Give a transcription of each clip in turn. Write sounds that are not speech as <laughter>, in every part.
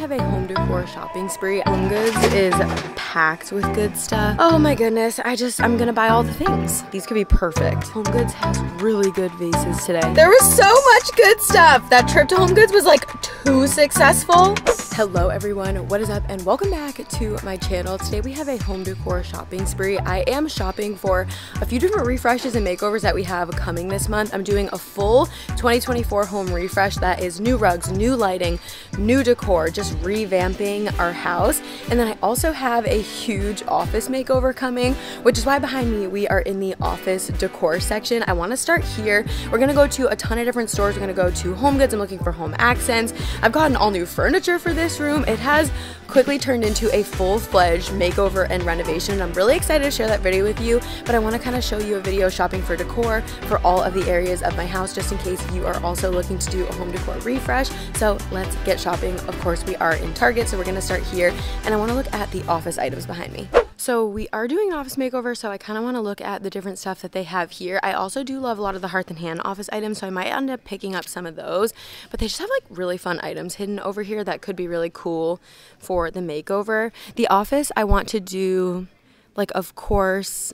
have a home decor shopping spree. Home Goods is packed with good stuff. Oh my goodness, I just, I'm gonna buy all the things. These could be perfect. Home Goods has really good vases today. There was so much good stuff. That trip to Home Goods was like too successful. Hello everyone, what is up and welcome back to my channel. Today we have a home decor shopping spree. I am shopping for a few different refreshes and makeovers that we have coming this month. I'm doing a full 2024 home refresh that is new rugs, new lighting, new decor, just revamping our house. And then I also have a huge office makeover coming, which is why behind me we are in the office decor section. I want to start here. We're going to go to a ton of different stores. We're going to go to Home Goods. I'm looking for home accents. I've gotten all new furniture for this room. It has quickly turned into a full-fledged makeover and renovation. And I'm really excited to share that video with you, but I want to kind of show you a video shopping for decor for all of the areas of my house, just in case you are also looking to do a home decor refresh. So let's get shopping. Of course, we are in Target, so we're to start here, and I want to look at the office items behind me. So we are doing an office makeover, so I kind of want to look at the different stuff that they have here. I also do love a lot of the Hearth and Hand office items, so I might end up picking up some of those. But they just have like really fun items hidden over here that could be really cool for the makeover. The office, I want to do like, of course,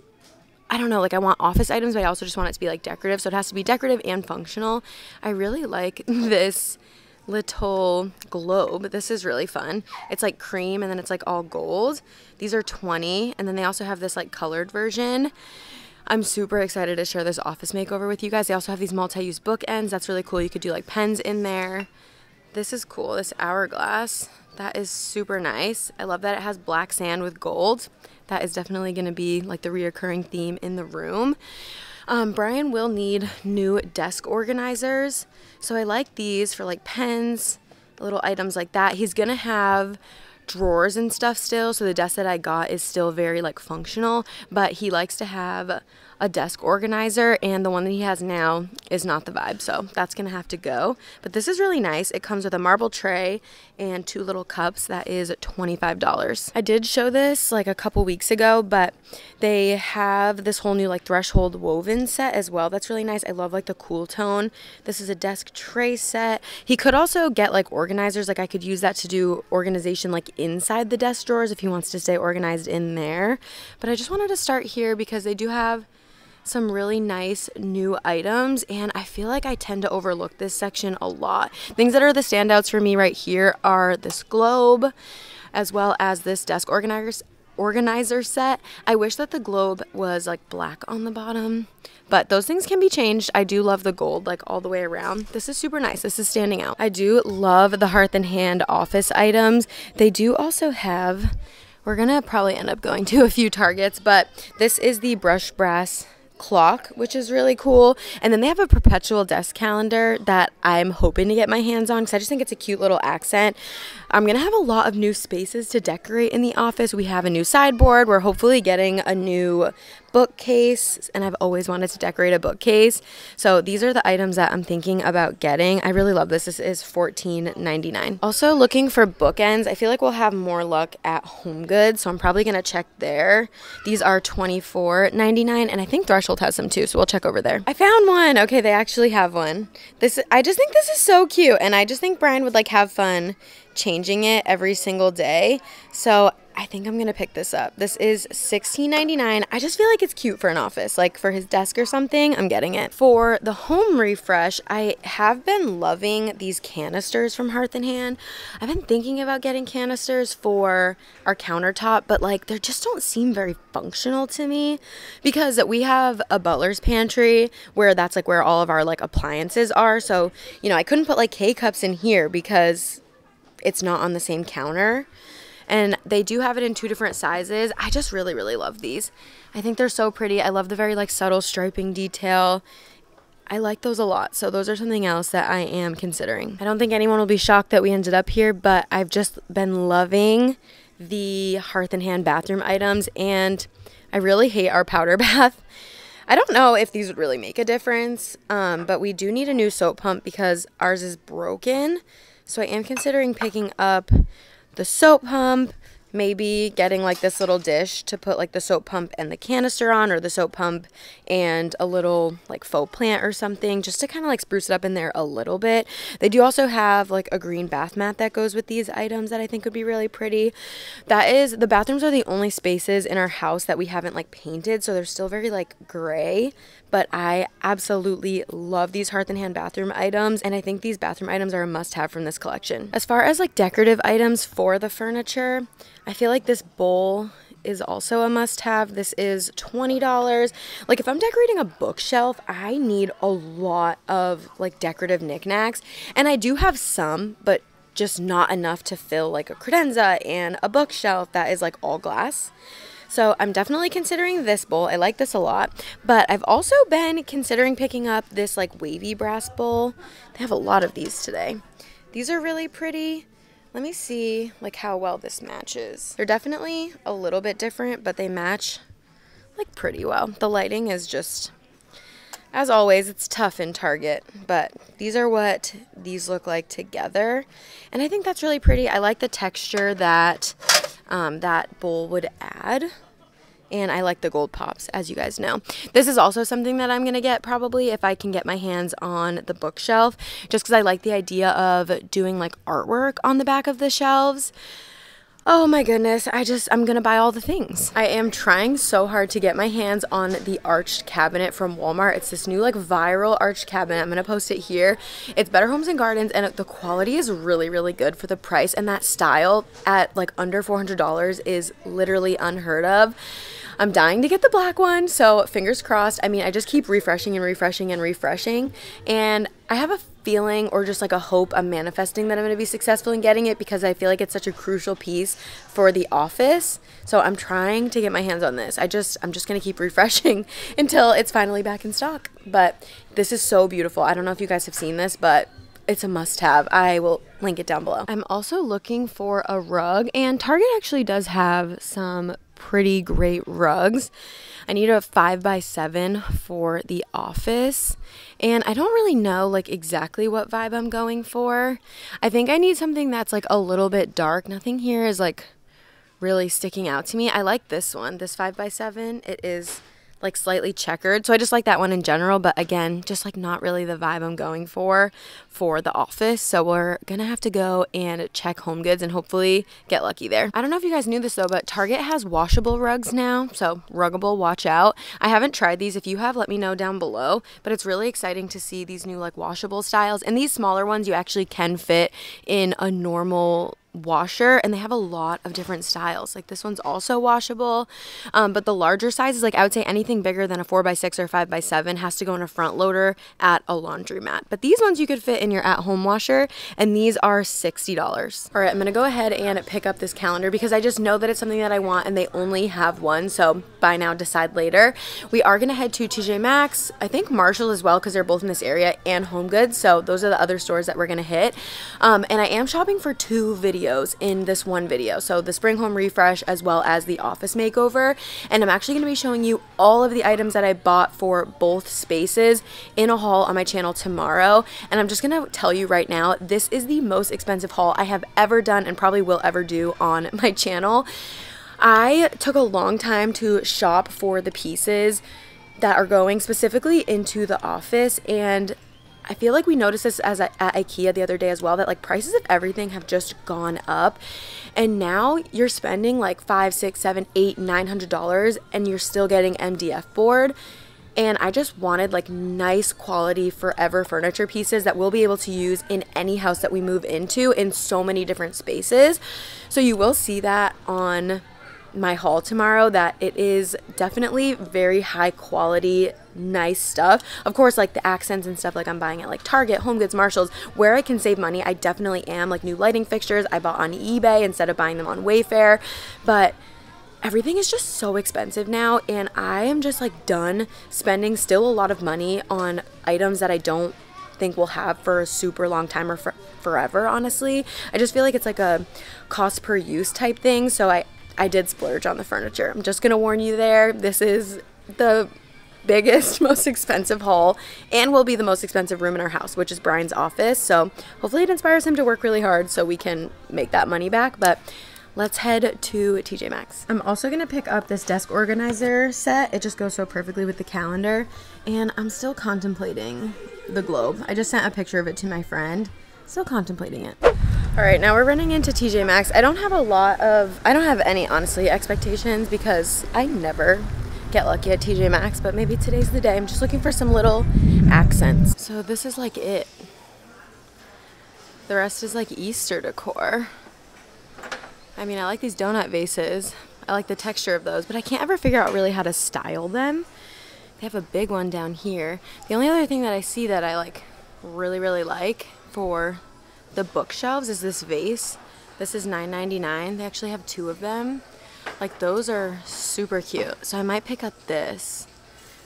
I don't know, like I want office items, but I also just want it to be like decorative. So it has to be decorative and functional. I really like <laughs> this little globe. This is really fun. It's like cream and then it's like all gold. These are 20 and then they also have this like colored version. I'm super excited to share this office makeover with you guys. They also have these multi-use bookends. That's really cool. You could do like pens in there. This is cool. This hourglass. That is super nice. I love that it has black sand with gold. That is definitely going to be like the reoccurring theme in the room. Um, Brian will need new desk organizers. So I like these for like pens, little items like that. He's going to have drawers and stuff still. So the desk that I got is still very like functional, but he likes to have a desk organizer and the one that he has now is not the vibe so that's gonna have to go but this is really nice it comes with a marble tray and two little cups that is $25 I did show this like a couple weeks ago but they have this whole new like threshold woven set as well. That's really nice. I love like the cool tone. This is a desk tray set. He could also get like organizers. Like I could use that to do organization like inside the desk drawers if he wants to stay organized in there. But I just wanted to start here because they do have some really nice new items and I feel like I tend to overlook this section a lot. Things that are the standouts for me right here are this globe as well as this desk organizer organizer set. I wish that the globe was like black on the bottom, but those things can be changed. I do love the gold like all the way around. This is super nice. This is standing out. I do love the Hearth and Hand office items. They do also have we're gonna probably end up going <laughs> to a few targets, but this is the brush brass clock, which is really cool. And then they have a perpetual desk calendar that I'm hoping to get my hands on because I just think it's a cute little accent. I'm going to have a lot of new spaces to decorate in the office. We have a new sideboard. We're hopefully getting a new bookcase, and I've always wanted to decorate a bookcase. So these are the items that I'm thinking about getting. I really love this. This is $14.99. Also looking for bookends. I feel like we'll have more luck at Home Goods, so I'm probably going to check there. These are $24.99, and I think Threshold has some too, so we'll check over there. I found one. Okay, they actually have one. This I just think this is so cute, and I just think Brian would like have fun changing it every single day. So I think I'm going to pick this up. This is $16.99. I just feel like it's cute for an office, like for his desk or something. I'm getting it. For the home refresh, I have been loving these canisters from Hearth and Hand. I've been thinking about getting canisters for our countertop, but like they just don't seem very functional to me because we have a butler's pantry where that's like where all of our like appliances are. So, you know, I couldn't put like K cups in here because it's not on the same counter. And they do have it in two different sizes. I just really, really love these. I think they're so pretty. I love the very like subtle striping detail. I like those a lot. So those are something else that I am considering. I don't think anyone will be shocked that we ended up here, but I've just been loving the Hearth and Hand bathroom items and I really hate our powder <laughs> bath. I don't know if these would really make a difference, um, but we do need a new soap pump because ours is broken. So I am considering picking up the soap pump, maybe getting like this little dish to put like the soap pump and the canister on or the soap pump and a little like faux plant or something just to kind of like spruce it up in there a little bit. They do also have like a green bath mat that goes with these items that I think would be really pretty. That is, the bathrooms are the only spaces in our house that we haven't like painted, so they're still very like gray, but I absolutely love these Hearth and Hand bathroom items, and I think these bathroom items are a must have from this collection. As far as like decorative items for the furniture, I feel like this bowl is also a must have. This is $20. Like if I'm decorating a bookshelf, I need a lot of like decorative knickknacks. And I do have some, but just not enough to fill like a credenza and a bookshelf that is like all glass. So I'm definitely considering this bowl. I like this a lot. But I've also been considering picking up this like wavy brass bowl. They have a lot of these today. These are really pretty. Let me see like how well this matches. They're definitely a little bit different, but they match like pretty well. The lighting is just as always, it's tough in Target, but these are what these look like together. And I think that's really pretty. I like the texture that um, that bowl would add. And I like the gold pops, as you guys know. This is also something that I'm going to get probably if I can get my hands on the bookshelf, just because I like the idea of doing like artwork on the back of the shelves. Oh my goodness, I just, I'm gonna buy all the things. I am trying so hard to get my hands on the arched cabinet from Walmart. It's this new like viral arched cabinet. I'm gonna post it here. It's Better Homes and Gardens and the quality is really, really good for the price and that style at like under $400 is literally unheard of. I'm dying to get the black one, so fingers crossed. I mean, I just keep refreshing and refreshing and refreshing, and I have a feeling or just like a hope I'm manifesting that I'm going to be successful in getting it because I feel like it's such a crucial piece for the office. So I'm trying to get my hands on this. I just I'm just going to keep <laughs> refreshing until it's finally back in stock. But this is so beautiful. I don't know if you guys have seen this, but it's a must have. I will link it down below. I'm also looking for a rug, and Target actually does have some pretty great rugs. I need a 5 by 7 for the office. And I don't really know like exactly what vibe I'm going for. I think I need something that's like a little bit dark. Nothing here is like really sticking out to me. I like this one, this 5 by 7 It is like slightly checkered. So I just like that one in general, but again, just like not really the vibe I'm going for for the office. So we're gonna have to go and check Home Goods and hopefully get lucky there. I don't know if you guys knew this though, but Target has washable rugs now. So ruggable, watch out. I haven't tried these. If you have, let me know down below. But it's really exciting to see these new like washable styles. And these smaller ones you actually can fit in a normal washer and they have a lot of different styles. Like this one's also washable um, but the larger sizes like i would say anything bigger than a 4x6 or 5x7 has to go in a front loader at a laundromat. But these ones you could fit in your at-home washer and these are $60 all right i'm gonna go ahead and pick up this calendar because i just know that it's something that i want and they only have one so buy now decide later. We are gonna head to tj maxx. I think marshall as well because they're both in this area and home goods so those are the other stores that we're gonna hit. Um, and i am shopping for two videos videos in this one video. So the spring home refresh as well as the office makeover. And I'm actually going to be showing you all of the items that I bought for both spaces in a haul on my channel tomorrow. And I'm just going to tell you right now, this is the most expensive haul I have ever done and probably will ever do on <laughs> my channel. I took a long time to shop for the pieces that are going specifically into the office and I feel like we noticed this as a, at IKEA the other day as well that like prices of everything have just gone up, and now you're spending like five, six, seven, eight, nine hundred dollars, and you're still getting MDF board. And I just wanted like nice quality forever furniture pieces that we'll be able to use in any house that we move into in so many different spaces. So you will see that on my haul tomorrow that it is definitely very high quality nice stuff. Of course like the accents and stuff like i'm buying at like target home goods marshalls. Where i can save money i definitely am like new lighting fixtures i bought on ebay instead of buying them on wayfair. But everything is just so expensive now and i am just like done spending still a lot of money on items that i don't think we'll have for a super long time or for forever honestly. I just feel like it's like a cost per use type thing so i I did splurge on the furniture. I'm just going to warn you there. This is the biggest, <laughs> most expensive haul and will be the most expensive room in our house, which is Brian's office. So hopefully it inspires him to work really hard so we can make that money back. But let's head to TJ Maxx. I'm also gonna pick up this desk organizer set. It just goes so perfectly with the calendar. And I'm still contemplating the globe. I just sent a picture of it to my friend. Still contemplating it. All right, now we're running into TJ Maxx. I don't have a lot of, I don't have any, honestly, expectations because I never get lucky at TJ Maxx, but maybe today's the day. I'm just looking for some little accents. So this is like it. The rest is like Easter decor. I mean, I like these donut vases. I like the texture of those, but I can't ever figure out really how to style them. They have a big one down here. The only other thing that I see that I like really, really like for the bookshelves is this vase. This is $9.99. They actually have two of them. Like those are super cute. So I might pick up this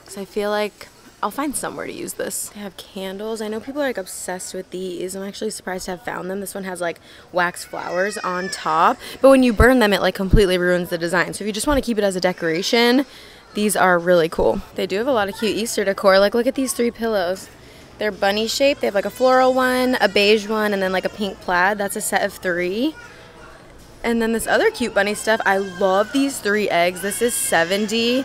because I feel like I'll find somewhere to use this. They have candles. I know people are like obsessed with these. I'm actually surprised to have found them. This one has like wax flowers on top, but when you burn them, it like completely ruins the design. So if you just want to keep it as a decoration, these are really cool. They do have a lot of cute Easter decor. Like look at these three pillows. They're bunny shaped. They have like a floral one, a beige one, and then like a pink plaid. That's a set of three. And then this other cute bunny stuff. I love these three eggs. This is 70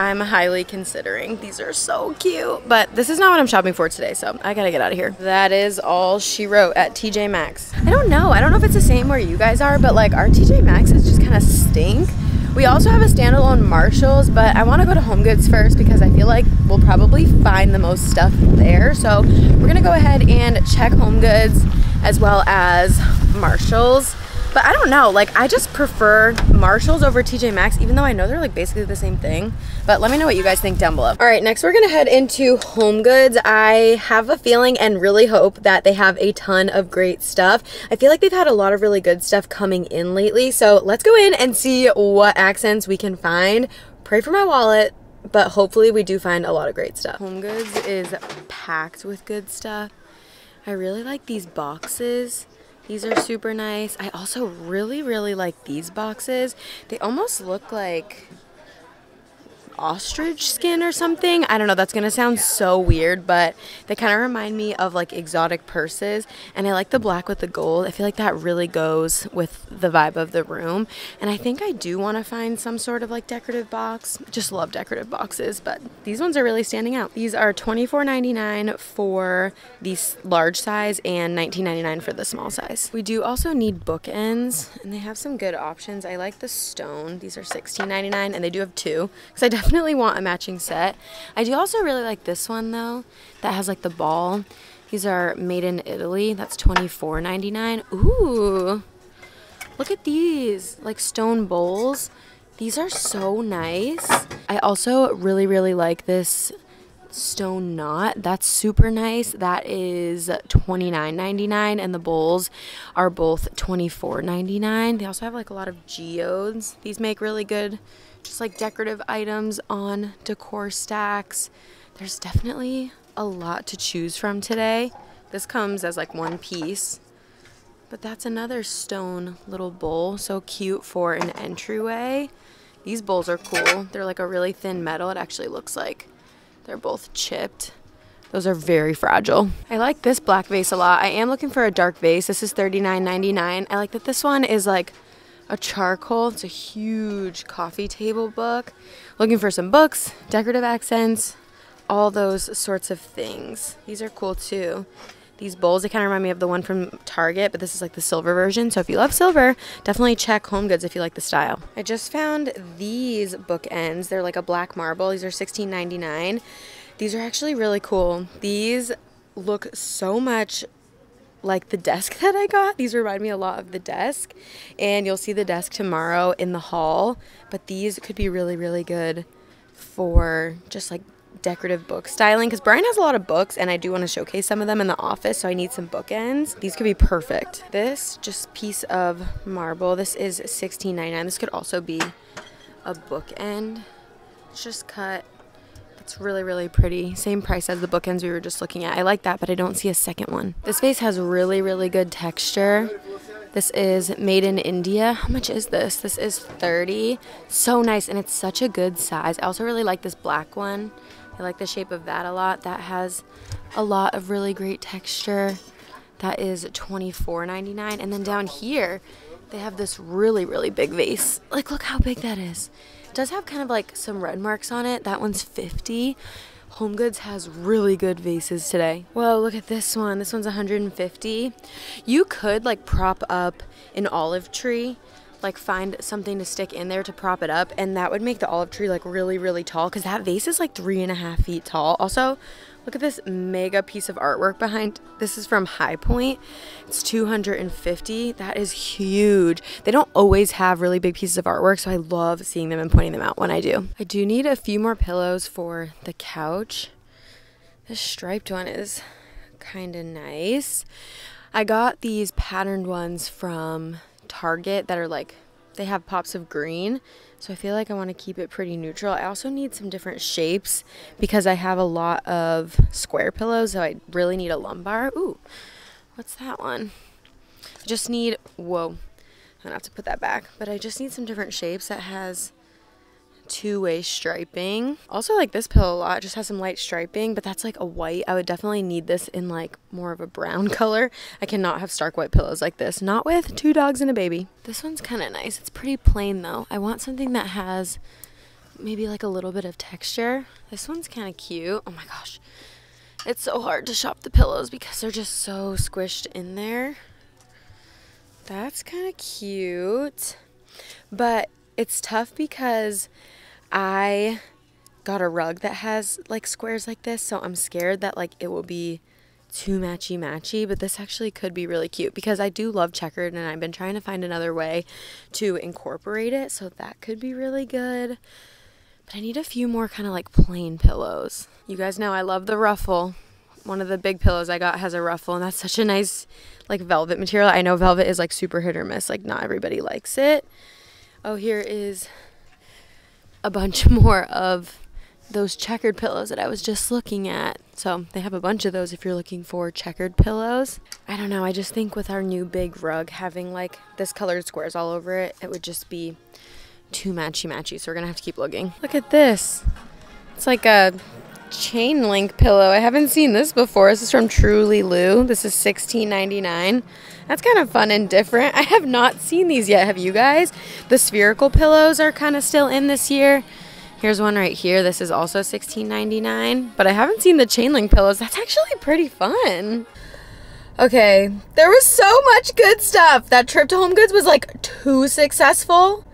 I'm highly considering. These are so cute. But this is not what I'm shopping for today, so I gotta get out of here. That is all she wrote at TJ Maxx. I don't know. I don't know if it's the same where you guys are, but like our TJ Maxx is just kind of stink. We also have a standalone Marshalls, but I want to go to Home Goods first because I feel like we'll probably find the most stuff there. So we're going to go ahead and check Home Goods as well as Marshalls. But I don't know, like I just prefer Marshalls over TJ Maxx, even though I know they're like basically the same thing. But let me know what you guys think down below. All right, next we're gonna head into Home Goods. I have a feeling and really hope that they have a ton of great stuff. I feel like they've had a lot of really good stuff coming in lately. So let's go in and see what accents we can find. Pray for my wallet, but hopefully we do find a lot of great stuff. Home Goods is packed with good stuff. I really like these boxes. These are super nice. I also really, really like these boxes. They almost look like ostrich skin or something. I don't know, that's gonna sound so weird, but they kind of remind me of like exotic purses. And I like the black with the gold. I feel like that really goes with the vibe of the room. And I think I do want to find some sort of like decorative box. Just love decorative boxes, but these ones are really standing out. These are $24.99 for the large size and $19.99 for the small size. We do also need bookends, and they have some good options. I like the stone. These are $16.99, and they do have two, because I definitely definitely want a matching set. I do also really like this one though, that has like the ball. These are made in Italy. That's $24.99. Ooh, look at these, like stone bowls. These are so nice. I also really, really like this stone knot. That's super nice. That is $29.99 and the bowls are both $24.99. They also have like a lot of geodes. These make really good just like decorative items on decor stacks. There's definitely a lot to choose from today. This comes as like one piece. But that's another stone little bowl. So cute for an entryway. These bowls are cool. They're like a really thin metal. It actually looks like they're both chipped. Those are very fragile. I like this black vase a lot. I am looking for a dark vase. This is $39.99. I like that this one is like a charcoal. It's a huge coffee table book. Looking for some books, decorative accents, all those sorts of things. These are cool too. These bowls, they kind of remind me of the one from Target, but this is like the silver version. So if you love silver, definitely check Home Goods if you like the style. I just found these bookends. They're like a black marble. These are $16.99. These are actually really cool. These look so much like the desk <laughs> that I got. These remind me a lot of the desk. And you'll see the desk tomorrow in the haul. But these could be really, really good for just like decorative book styling because Brian has a lot of books and I do want to showcase some of them in the office so I need some bookends. These could be perfect. This just piece of marble, this is $16.99. This could also be a bookend. It's just cut it's really, really pretty. Same price as the bookends we were just looking at. I like that, but I don't see a second one. This vase has really, really good texture. This is made in India. How much is this? This is 30. So nice, and it's such a good size. I also really like this black one. I like the shape of that a lot. That has a lot of really great texture. That is $24.99. And then down here, they have this really, really big vase. Like, look how big that is. It does have kind of like some red marks on it. That one's 50. Home Goods has really good vases today. Whoa, look at this one. This one's 150. You could like prop up an olive tree, like find something to stick in there to prop it up, and that would make the olive tree like really, really tall because that vase is like three and a half feet tall. Also, Look at this mega piece of artwork behind. This is from High Point. It's 250. That is huge. They don't always have really big pieces of artwork, so I love seeing them and pointing them out when I do. I do need a few more pillows for the couch. This striped one is kind of nice. I got these patterned ones from Target that are like, they have pops of green so I feel like I want to keep it pretty neutral. I also need some different shapes because I have a lot of square pillows, so I really need a lumbar. Ooh, what's that one? I just need, whoa, I'm gonna have to put that back. But I just need some different shapes that has two-way striping. Also like this pillow a lot, it just has some light striping, but that's like a white. I would definitely need this in like more of a brown <laughs> color. I cannot have stark white pillows like this, not with two dogs and a baby. This one's kind of nice. It's pretty plain though. I want something that has maybe like a little bit of texture. This one's kind of cute. Oh my gosh. It's so hard to shop the pillows because they're just so squished in there. That's kind of cute. But it's tough because I got a rug that has like squares like this, so I'm scared that like it will be too matchy matchy, but this actually could be really cute because I do love checkered and I've been trying to find another way to incorporate it, so that could be really good. But I need a few more kind of like plain pillows. You guys know I love the ruffle. One of the big pillows I got has a ruffle and that's such a nice like velvet material. I know velvet is like super hit or miss, like not everybody likes it. Oh, here is a bunch <laughs> more of those checkered pillows that I was just looking at. So they have a bunch of those if you're looking for checkered pillows. I don't know, I just think with our new big rug having like this colored squares all over it, it would just be too matchy matchy. So we're gonna have to keep looking. Look at this. It's like a chain link pillow. I haven't seen this before. This is from Truly Lou. This is $16.99. That's kind of fun and different. I have not seen these yet. Have you guys? The spherical pillows are kind of still in this year. Here's one right here. This is also $16.99. But I haven't seen the chain link pillows. That's actually pretty fun. Okay, there was so much good stuff. That trip to Home Goods was like too successful.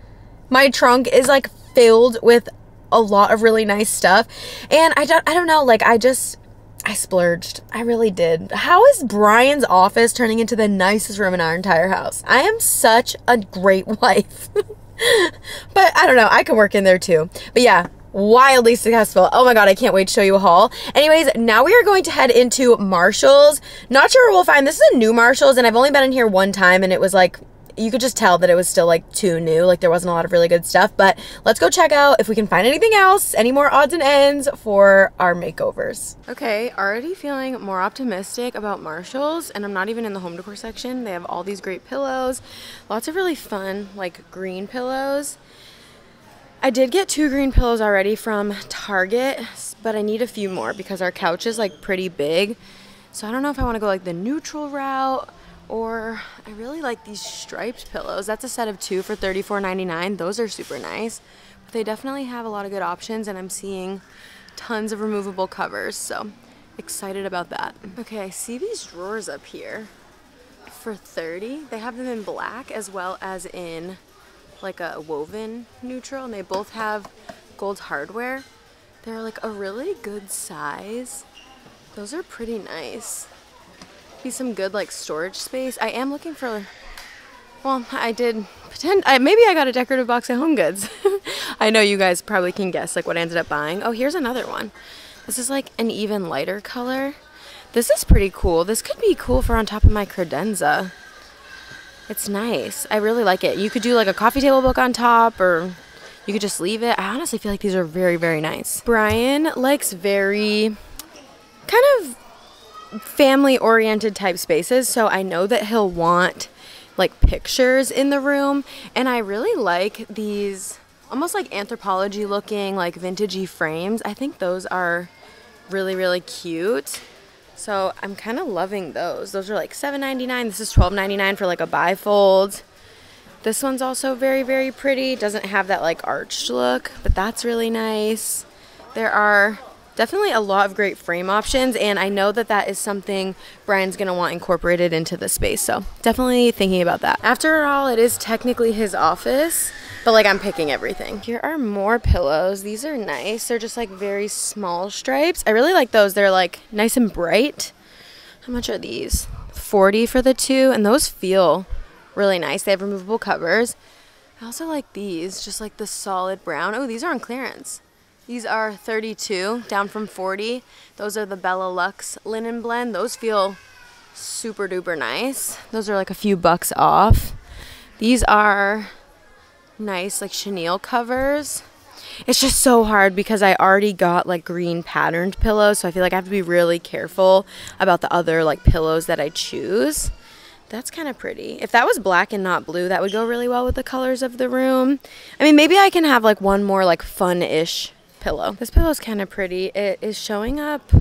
My trunk is like filled with a lot of really nice stuff. And I don't I don't know, like I just I splurged. I really did. How is Brian's office turning into the nicest room in our entire house? I am such a great <laughs> wife. but I don't know, I can work in there too. But yeah, wildly successful. Oh my god, I can't wait to show you a haul. Anyways, now we are going to head into Marshall's. Not sure we'll find. This is a new Marshall's and I've only been in here one time and it was like you could just tell that it was still like too new. Like there wasn't a lot of really good stuff. But let's go check out if we can find anything else, any more odds and ends for our makeovers. Okay, already feeling more optimistic about Marshalls. And I'm not even in the home decor section. They have all these great pillows. Lots of really fun like green pillows. I did get two green pillows already from Target, but I need a few more because our couch is like pretty big. So I don't know if I want to go like the neutral route or I really like these striped pillows. That's a set of two for $34.99. Those are super nice. But they definitely have a lot of good options and I'm seeing tons of removable covers. So excited about that. Okay, I see these drawers up here for 30. They have them in black as well as in like a woven neutral and they both have gold hardware. They're like a really good size. Those are pretty nice be some good like storage space. I am looking for, well, I did pretend, I, maybe I got a decorative box at Home Goods. <laughs> I know you guys probably can guess like what I ended up buying. Oh, here's another one. This is like an even lighter color. This is pretty cool. This could be cool for on top of my credenza. It's nice. I really like it. You could do like a coffee table book on top or you could just leave it. I honestly feel like these are very, very nice. Brian likes very kind of family oriented type spaces, so I know that he'll want like pictures in the room, and I really like these almost like Anthropologie looking like vintagey frames. I think those are really really cute. So I'm kind of loving those. Those are like $7.99. This is $12.99 for like a bifold. This one's also very, very pretty. Doesn't have that like arched look, but that's really nice. There are definitely a lot of great frame options and I know that that is something Brian's gonna want incorporated into the space so definitely thinking about that. After all it is technically his office but like I'm picking everything. Here are more pillows. These are nice. They're just like very small stripes. I really like those. They're like nice and bright. How much are these? 40 for the two and those feel really nice. They have removable covers. I also like these, just like the solid brown. Oh, these are on clearance. These are 32, down from 40. Those are the Bella Luxe linen blend. Those feel super duper nice. Those are like a few bucks off. These are nice like chenille covers. It's just so hard because I already got like green patterned pillows, so I feel like I have to be really careful about the other like pillows that I choose. That's kind of pretty. If that was black and not blue, that would go really well with the colors of the room. I mean, maybe I can have like one more like fun-ish pillow. This pillow is kind of pretty. It is showing up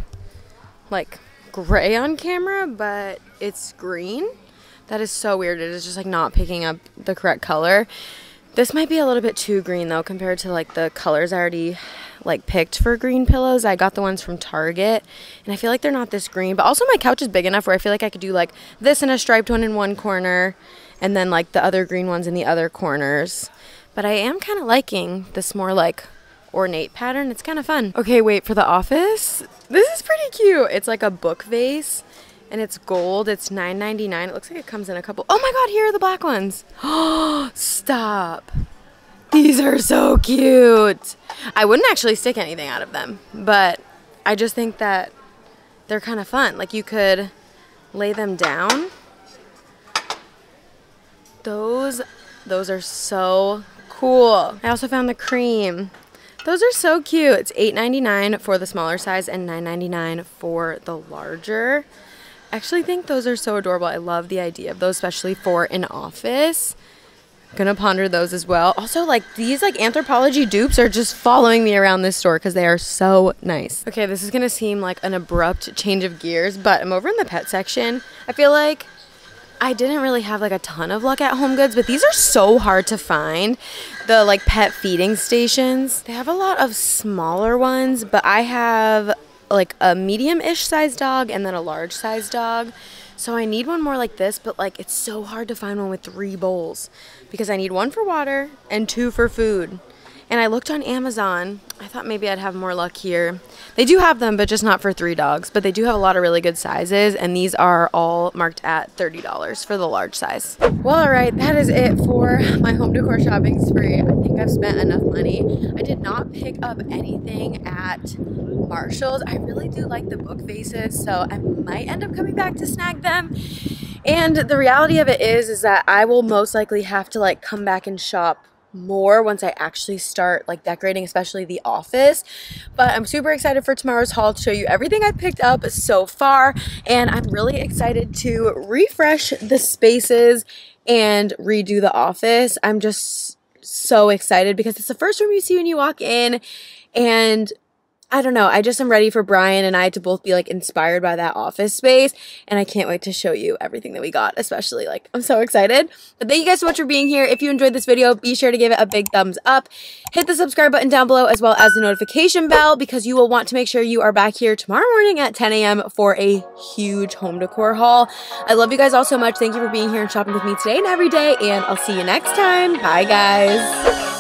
like gray on camera, but it's green. That is so weird. It is just like not picking up the correct color. This might be a little bit too green though compared to like the colors I already like picked for green pillows. I got the ones from Target and I feel like they're not this green, but also my couch is big enough where I feel like I could do like this and a striped one in one corner and then like the other green ones in the other corners. But I am kind of liking this more like ornate pattern. It's kind of fun. Okay, wait, for the office, this is pretty cute. It's like a book vase and it's gold. It's $9.99. It looks like it comes in a couple. Oh my god, here are the black ones. Oh, <gasps> stop. These are so cute. I wouldn't actually stick anything out of them, but I just think that they're kind of fun. Like you could lay them down. Those those are so cool. I also found the cream. Those are so cute. It's $8.99 for the smaller size and $9.99 for the larger. I actually think those are so adorable. I love the idea of those, especially for an office. Gonna ponder those as well. Also, like these like Anthropologie dupes are just following me around this store because they are so nice. Okay, this is gonna seem like an abrupt change of gears, but I'm over in the pet section. I feel like I didn't really have like a ton of luck at Home Goods, but these are so hard to find. The like pet feeding stations. They have a lot of smaller ones, but I have like a medium-ish size dog and then a large size dog. So I need one more like this, but like it's so hard to find one with three bowls because I need one for water and two for food. And I looked on Amazon. I thought maybe I'd have more luck here. They do have them, but just not for three dogs. But they do have a lot of really good sizes, and these are all marked at $30 for the large size. Well, all right, that is it for my home decor shopping spree. I think I've spent enough money. I did not pick up anything at Marshall's. I really do like the book vases, so I might end up coming back to snag them. And the reality of it is, is that I will most likely have to like come back and shop more once I actually start like decorating, especially the office. But I'm super excited for tomorrow's haul to show you everything I've picked up so far. And I'm really excited to refresh the spaces and redo the office. I'm just so excited because it's the first room you see when you walk in and I don't know. I just am ready for Brian and I to both be like inspired by that office space. And I can't wait to show you everything that we got, especially like I'm so excited. But thank you guys so much for being here. If you enjoyed this video, be sure to give it a big thumbs up. Hit the subscribe button down below as well as the notification bell because you will want to make sure you are back here tomorrow morning at 10 a.m. for a huge home decor haul. I love you guys all so much. Thank you for being here and shopping with me today and every day. And I'll see you next time. Bye, guys.